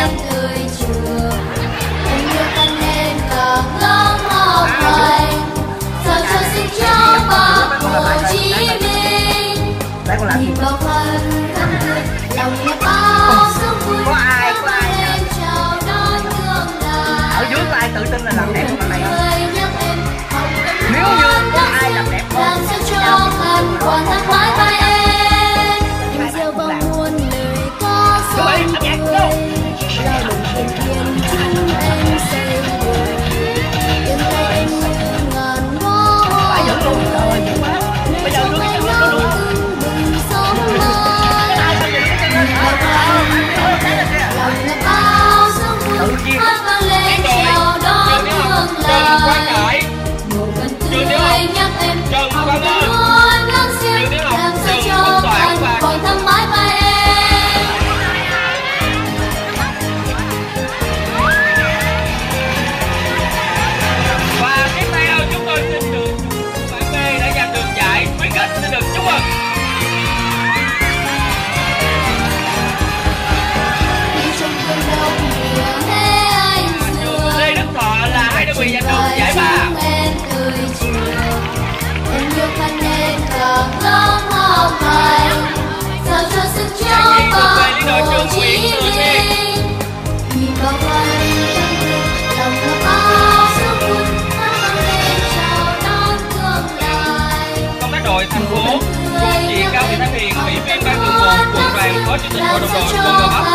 am 我们快过去，我们快，